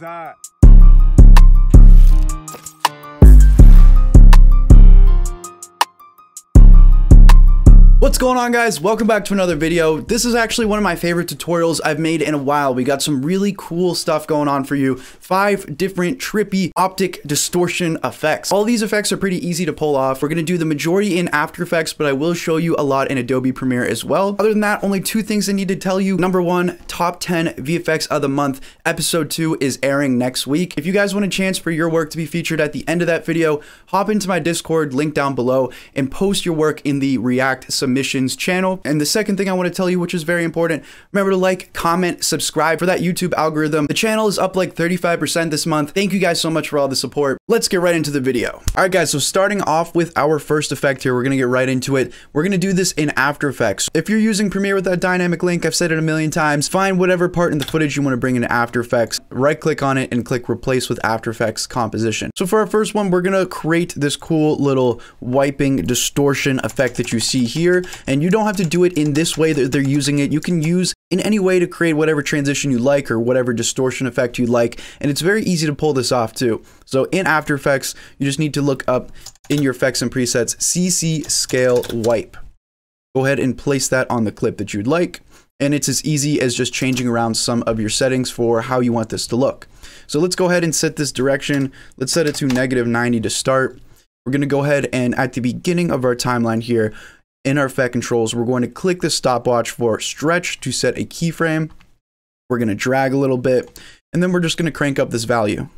What's What's going on guys? Welcome back to another video. This is actually one of my favorite tutorials I've made in a while. We got some really cool stuff going on for you. Five different trippy optic distortion effects. All these effects are pretty easy to pull off. We're to do the majority in After Effects, but I will show you a lot in Adobe Premiere as well. Other than that, only two things I need to tell you. Number one, top 10 VFX of the month. Episode two is airing next week. If you guys want a chance for your work to be featured at the end of that video, hop into my Discord, link down below, and post your work in the React submission submissions channel. And the second thing I want to tell you, which is very important, remember to like, comment, subscribe for that YouTube algorithm. The channel is up like 35% this month. Thank you guys so much for all the support. Let's get right into the video. All right, guys, so starting off with our first effect here, we're going to get right into it. We're going to do this in After Effects. If you're using Premiere with that dynamic link, I've said it a million times, find whatever part in the footage you want to bring into After Effects, right click on it and click replace with After Effects composition. So for our first one, we're going to create this cool little wiping distortion effect that you see here. And you don't have to do it in this way that they're using it. You can use in any way to create whatever transition you like or whatever distortion effect you like. And it's very easy to pull this off too. So in After Effects, you just need to look up in your effects and presets CC Scale Wipe. Go ahead and place that on the clip that you'd like. And it's as easy as just changing around some of your settings for how you want this to look. So let's go ahead and set this direction. Let's set it to negative 90 to start. We're going to go ahead and at the beginning of our timeline here, in our effect controls, we're going to click the stopwatch for stretch to set a keyframe. We're going to drag a little bit, and then we're just going to crank up this value.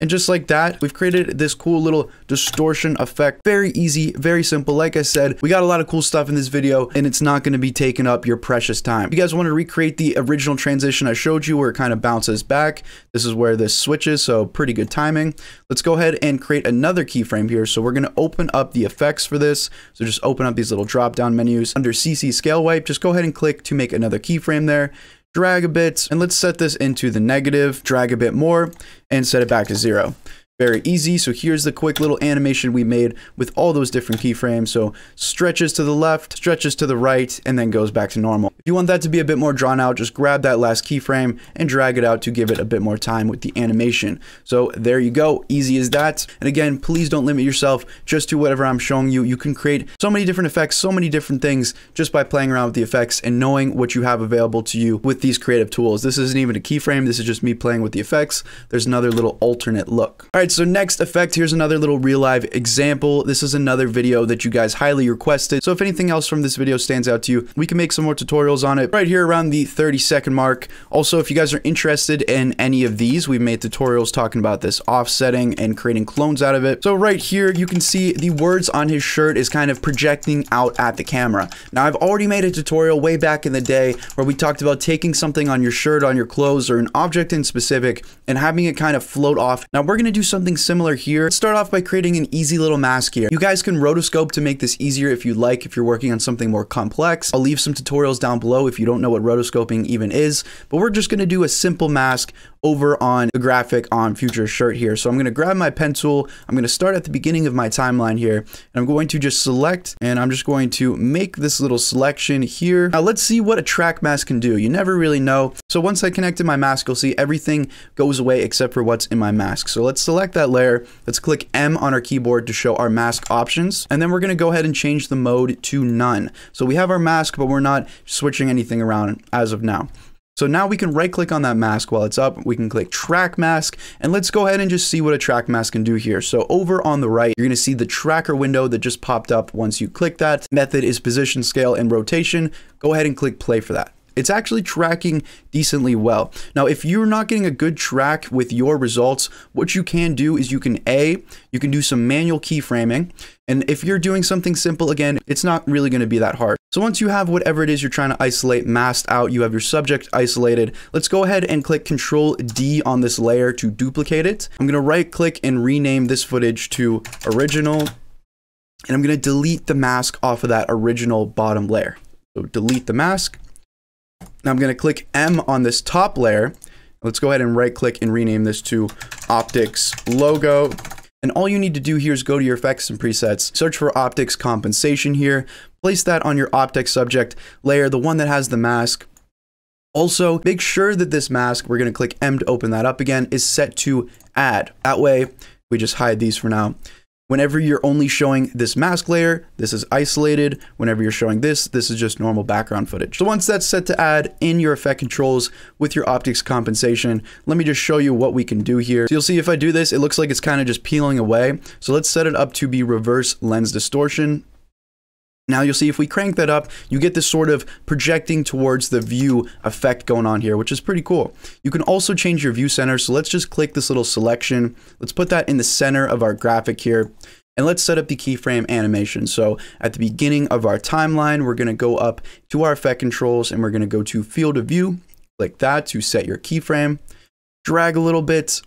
And just like that, we've created this cool little distortion effect. Very easy, very simple. Like I said, we got a lot of cool stuff in this video and it's not gonna be taking up your precious time. If you guys wanna recreate the original transition I showed you where it kind of bounces back, this is where this switches, so pretty good timing. Let's go ahead and create another keyframe here. So we're gonna open up the effects for this. So just open up these little drop down menus. Under CC Scale Wipe, just go ahead and click to make another keyframe there drag a bit, and let's set this into the negative, drag a bit more, and set it back to zero. Very easy. So here's the quick little animation we made with all those different keyframes. So stretches to the left, stretches to the right, and then goes back to normal. If you want that to be a bit more drawn out, just grab that last keyframe and drag it out to give it a bit more time with the animation. So there you go. Easy as that. And again, please don't limit yourself just to whatever I'm showing you. You can create so many different effects, so many different things just by playing around with the effects and knowing what you have available to you with these creative tools. This isn't even a keyframe. This is just me playing with the effects. There's another little alternate look. All right. So next effect, here's another little real live example. This is another video that you guys highly requested. So if anything else from this video stands out to you, we can make some more tutorials on it right here around the 30 second mark. Also, if you guys are interested in any of these, we've made tutorials talking about this offsetting and creating clones out of it. So right here, you can see the words on his shirt is kind of projecting out at the camera. Now I've already made a tutorial way back in the day where we talked about taking something on your shirt, on your clothes, or an object in specific and having it kind of float off. Now we're going to do something similar similar here. Let's start off by creating an easy little mask here. You guys can rotoscope to make this easier if you like, if you're working on something more complex. I'll leave some tutorials down below if you don't know what rotoscoping even is, but we're just gonna do a simple mask over on a graphic on future shirt here. So I'm going to grab my pen tool. I'm going to start at the beginning of my timeline here. And I'm going to just select and I'm just going to make this little selection here. Now let's see what a track mask can do. You never really know. So once I connected my mask, you'll see everything goes away except for what's in my mask. So let's select that layer. Let's click M on our keyboard to show our mask options. And then we're going to go ahead and change the mode to none. So we have our mask, but we're not switching anything around as of now. So now we can right click on that mask while it's up. We can click track mask and let's go ahead and just see what a track mask can do here. So over on the right, you're going to see the tracker window that just popped up once you click that. Method is position, scale, and rotation. Go ahead and click play for that it's actually tracking decently well. Now, if you're not getting a good track with your results, what you can do is you can A, you can do some manual keyframing. And if you're doing something simple, again, it's not really going to be that hard. So once you have whatever it is you're trying to isolate masked out, you have your subject isolated, let's go ahead and click Control D on this layer to duplicate it. I'm going to right click and rename this footage to original. And I'm going to delete the mask off of that original bottom layer. So delete the mask. Now I'm going to click M on this top layer. Let's go ahead and right click and rename this to optics logo. And all you need to do here is go to your effects and presets, search for optics compensation here, place that on your optics subject layer, the one that has the mask, Also, make sure that this mask, we're going to click M to open that up again, is set to add. That way, we just hide these for now. Whenever you're only showing this mask layer, this is isolated. Whenever you're showing this, this is just normal background footage. So once that's set to add in your effect controls with your optics compensation, let me just show you what we can do here. So you'll see if I do this, it looks like it's kind of just peeling away. So let's set it up to be reverse lens distortion. Now you'll see if we crank that up, you get this sort of projecting towards the view effect going on here, which is pretty cool. You can also change your view center. So let's just click this little selection. Let's put that in the center of our graphic here. And let's set up the keyframe animation. So at the beginning of our timeline, we're gonna go up to our effect controls and we're gonna go to field of view, click that to set your keyframe, drag a little bit,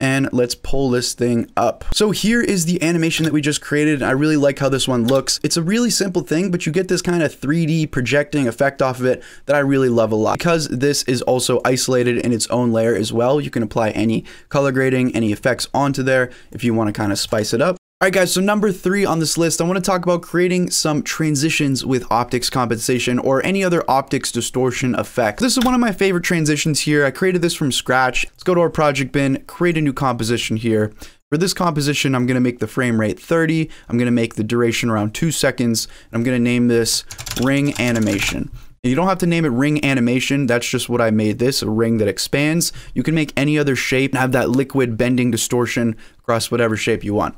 and let's pull this thing up. So here is the animation that we just created. I really like how this one looks. It's a really simple thing, but you get this kind of 3D projecting effect off of it that I really love a lot. Because this is also isolated in its own layer as well, you can apply any color grading, any effects onto there if you want to kind of spice it up. All right, guys, so number three on this list, I want to talk about creating some transitions with optics compensation or any other optics distortion effect. This is one of my favorite transitions here. I created this from scratch. Let's go to our project bin, create a new composition here. For this composition, I'm going to make the frame rate 30. I'm going to make the duration around two seconds. And I'm going to name this ring animation. And you don't have to name it ring animation. That's just what I made this, a ring that expands. You can make any other shape and have that liquid bending distortion across whatever shape you want.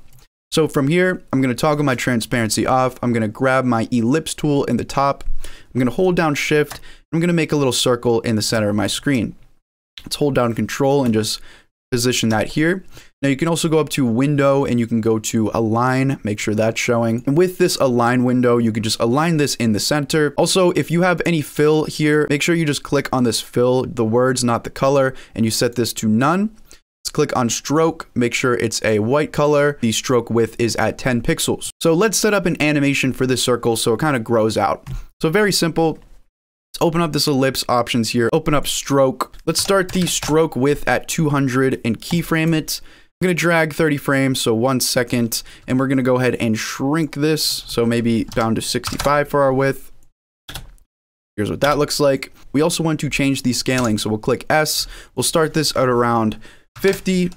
So from here, I'm going to toggle my transparency off. I'm going to grab my ellipse tool in the top. I'm going to hold down shift. I'm going to make a little circle in the center of my screen. Let's hold down control and just position that here. Now you can also go up to window and you can go to align, make sure that's showing. And with this align window, you can just align this in the center. Also, if you have any fill here, make sure you just click on this fill, the words, not the color, and you set this to none. Let's click on stroke, make sure it's a white color. The stroke width is at 10 pixels. So let's set up an animation for this circle so it kind of grows out. So very simple. Let's open up this ellipse options here. Open up stroke. Let's start the stroke width at 200 and keyframe it. I'm going to drag 30 frames, so one second, and we're going to go ahead and shrink this. So maybe down to 65 for our width. Here's what that looks like. We also want to change the scaling, so we'll click S. We'll start this at around 50.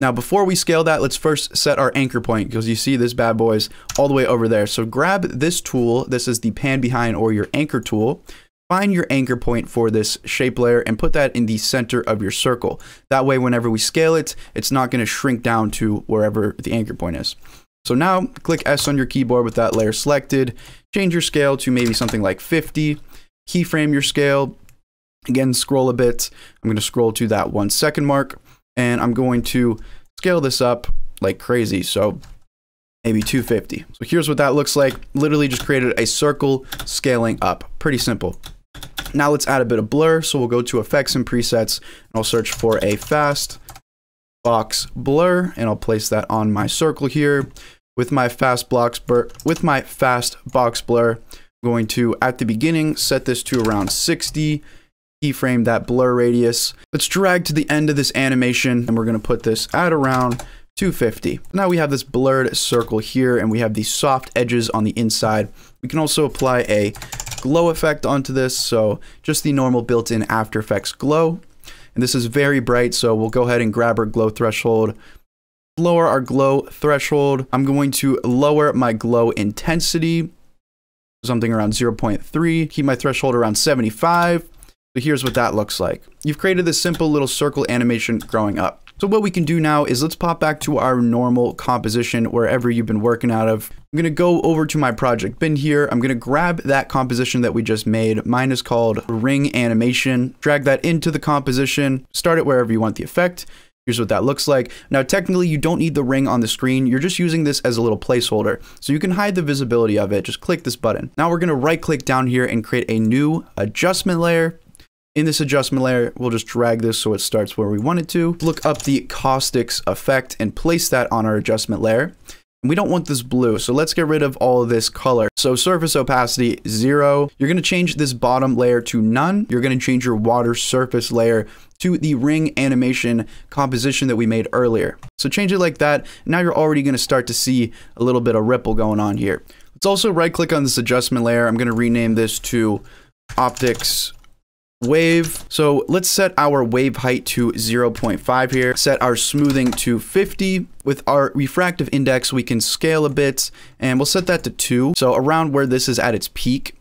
Now, before we scale that, let's first set our anchor point because you see this bad boy's all the way over there. So grab this tool. This is the pan behind or your anchor tool. Find your anchor point for this shape layer and put that in the center of your circle. That way, whenever we scale it, it's not going to shrink down to wherever the anchor point is. So now click S on your keyboard with that layer selected. Change your scale to maybe something like 50. Keyframe your scale, Again, scroll a bit. I'm going to scroll to that one second mark and I'm going to scale this up like crazy. So maybe 250. So here's what that looks like. Literally just created a circle scaling up. Pretty simple. Now let's add a bit of blur. So we'll go to effects and presets and I'll search for a fast box blur and I'll place that on my circle here with my fast box blur with my fast box blur. I'm going to at the beginning set this to around 60 keyframe that blur radius. Let's drag to the end of this animation and we're going to put this at around 250. Now we have this blurred circle here and we have these soft edges on the inside. We can also apply a glow effect onto this. So just the normal built-in After Effects glow. And this is very bright. So we'll go ahead and grab our glow threshold, lower our glow threshold. I'm going to lower my glow intensity, something around 0.3, keep my threshold around 75. So here's what that looks like. You've created this simple little circle animation growing up. So what we can do now is let's pop back to our normal composition wherever you've been working out of. I'm going to go over to my project bin here. I'm going to grab that composition that we just made. Mine is called ring animation. Drag that into the composition. Start it wherever you want the effect. Here's what that looks like. Now, technically, you don't need the ring on the screen. You're just using this as a little placeholder. So you can hide the visibility of it. Just click this button. Now we're going to right click down here and create a new adjustment layer. In this adjustment layer, we'll just drag this so it starts where we want it to. Look up the caustics effect and place that on our adjustment layer. We don't want this blue, so let's get rid of all of this color. So surface opacity, zero. You're gonna change this bottom layer to none. You're gonna change your water surface layer to the ring animation composition that we made earlier. So change it like that. Now you're already gonna start to see a little bit of ripple going on here. Let's also right click on this adjustment layer. I'm gonna rename this to optics wave. So let's set our wave height to 0.5 here. Set our smoothing to 50. With our refractive index, we can scale a bit and we'll set that to 2. So around where this is at its peak.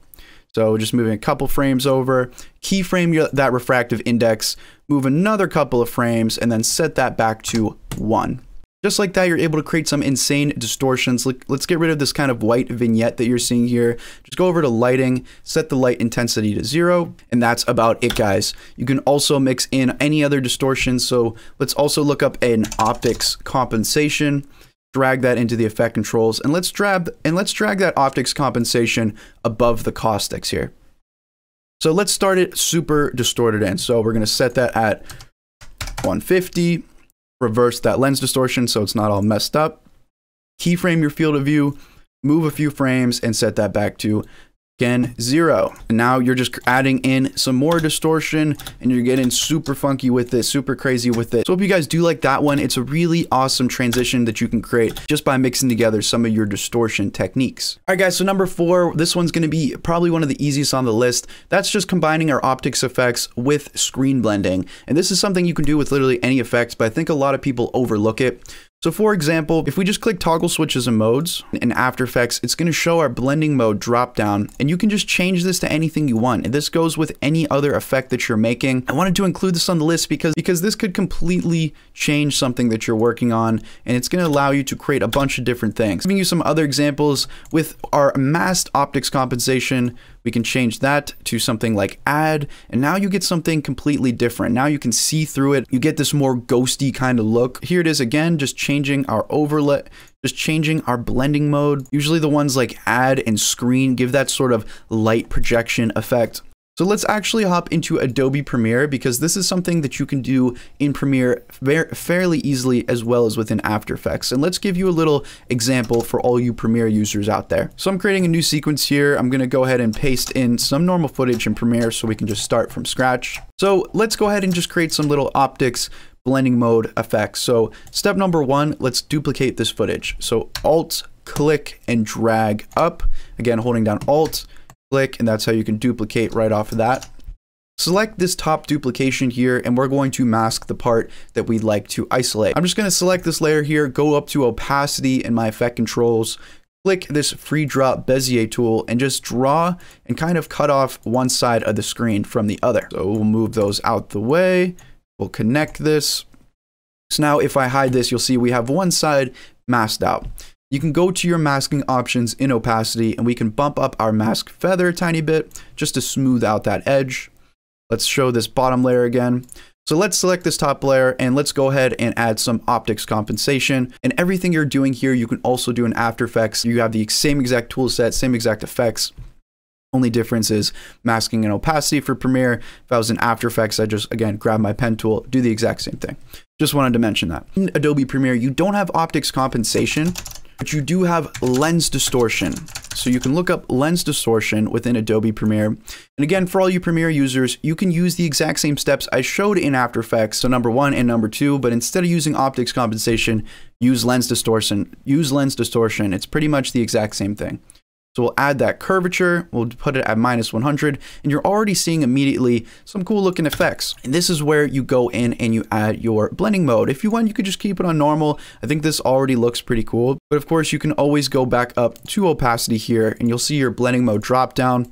So just moving a couple frames over, keyframe that refractive index, move another couple of frames, and then set that back to 1. Just like that, you're able to create some insane distortions. Let's get rid of this kind of white vignette that you're seeing here. Just go over to lighting, set the light intensity to zero, and that's about it, guys. You can also mix in any other distortions. So let's also look up an optics compensation, drag that into the effect controls, and let's drag and let's drag that optics compensation above the caustics here. So let's start it super distorted in. So we're gonna set that at 150 reverse that lens distortion so it's not all messed up. Keyframe your field of view, move a few frames, and set that back to again zero. And now you're just adding in some more distortion and you're getting super funky with it super crazy with it. So hope you guys do like that one. It's a really awesome transition that you can create just by mixing together some of your distortion techniques. All right guys so number four this one's going to be probably one of the easiest on the list. That's just combining our optics effects with screen blending. And this is something you can do with literally any effects but i think a lot of people overlook it so for example, if we just click toggle switches and modes in After Effects, it's going to show our blending mode dropdown and you can just change this to anything you want. And this goes with any other effect that you're making. I wanted to include this on the list because, because this could completely change something that you're working on and it's going to allow you to create a bunch of different things. Giving you some other examples with our masked optics compensation, we can change that to something like add, and now you get something completely different. Now you can see through it. You get this more ghosty kind of look. Here it is again, just changing our overlay, just changing our blending mode. Usually the ones like add and screen give that sort of light projection effect. So let's actually hop into Adobe Premiere because this is something that you can do in Premiere fairly easily as well as within After Effects. And let's give you a little example for all you Premiere users out there. So I'm creating a new sequence here. I'm going to go ahead and paste in some normal footage in Premiere so we can just start from scratch. So let's go ahead and just create some little optics blending mode effects. So step number one, let's duplicate this footage. So Alt, click, and drag up. Again, holding down Alt, click, and that's how you can duplicate right off of that. Select this top duplication here, and we're going to mask the part that we'd like to isolate. I'm just going to select this layer here, go up to opacity in my effect controls, click this free draw Bezier tool, and just draw and kind of cut off one side of the screen from the other. So we'll move those out the way. We'll connect this. So now if I hide this, you'll see we have one side masked out you can go to your masking options in opacity and we can bump up our mask feather a tiny bit just to smooth out that edge. Let's show this bottom layer again. So let's select this top layer and let's go ahead and add some optics compensation. And everything you're doing here, you can also do in After Effects. You have the same exact tool set, same exact effects. Only difference is masking and opacity for Premiere. If I was in After Effects, I just, again, grab my pen tool, do the exact same thing. Just wanted to mention that. In Adobe Premiere, you don't have optics compensation, but you do have lens distortion. So you can look up lens distortion within Adobe Premiere. And again, for all you Premiere users, you can use the exact same steps I showed in After Effects, so number one and number two, but instead of using optics compensation, use lens distortion. Use lens distortion. It's pretty much the exact same thing. So we'll add that curvature, we'll put it at minus 100, and you're already seeing immediately some cool looking effects. And this is where you go in and you add your blending mode. If you want, you could just keep it on normal. I think this already looks pretty cool. But of course, you can always go back up to opacity here, and you'll see your blending mode drop down.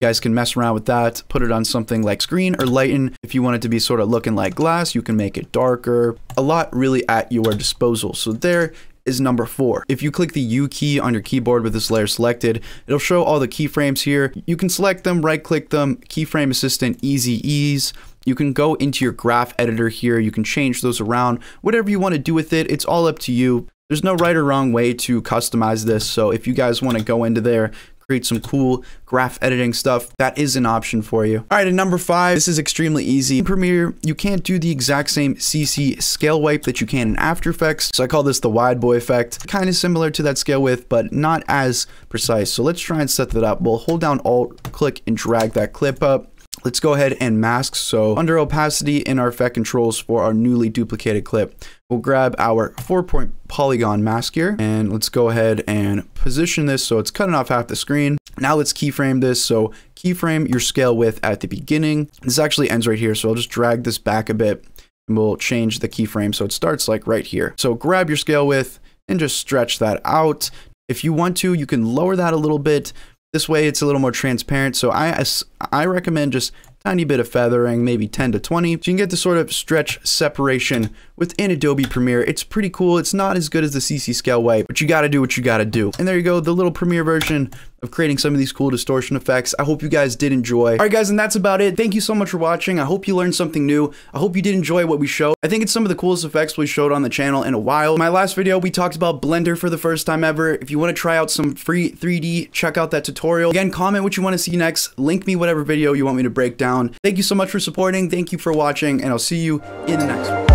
You guys can mess around with that, put it on something like screen or lighten. If you want it to be sort of looking like glass, you can make it darker. A lot really at your disposal. So there is number four. If you click the U key on your keyboard with this layer selected, it'll show all the keyframes here. You can select them, right click them, keyframe assistant, easy ease. You can go into your graph editor here. You can change those around, whatever you want to do with it. It's all up to you. There's no right or wrong way to customize this. So if you guys want to go into there, create some cool graph editing stuff, that is an option for you. All right, and number five, this is extremely easy. In Premiere, you can't do the exact same CC scale wipe that you can in After Effects. So I call this the wide boy effect. Kind of similar to that scale width, but not as precise. So let's try and set that up. We'll hold down Alt, click, and drag that clip up. Let's go ahead and mask. So under opacity in our effect controls for our newly duplicated clip, we'll grab our four point polygon mask here and let's go ahead and position this so it's cutting off half the screen. Now let's keyframe this. So keyframe your scale width at the beginning. This actually ends right here, so I'll just drag this back a bit and we'll change the keyframe so it starts like right here. So grab your scale width and just stretch that out. If you want to, you can lower that a little bit. This way it's a little more transparent. So I, I recommend just tiny bit of feathering, maybe 10 to 20. So you can get the sort of stretch separation within Adobe Premiere. It's pretty cool. It's not as good as the CC Scale Wipe, but you gotta do what you gotta do. And there you go, the little Premiere version of creating some of these cool distortion effects. I hope you guys did enjoy. All right, guys, and that's about it. Thank you so much for watching. I hope you learned something new. I hope you did enjoy what we showed. I think it's some of the coolest effects we showed on the channel in a while. My last video, we talked about Blender for the first time ever. If you want to try out some free 3D, check out that tutorial. Again, comment what you want to see next. Link me whatever video you want me to break down. Thank you so much for supporting. Thank you for watching, and I'll see you in the next one.